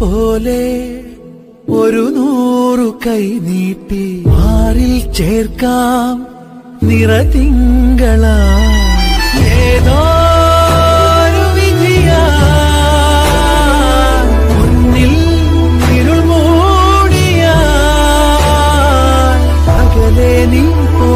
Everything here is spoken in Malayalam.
പോലെ ഒരു നൂറു കൈ നീട്ടി മാറിൽ ചേർക്കാം നിറതിങ്കള? ഏതോ നീ പോ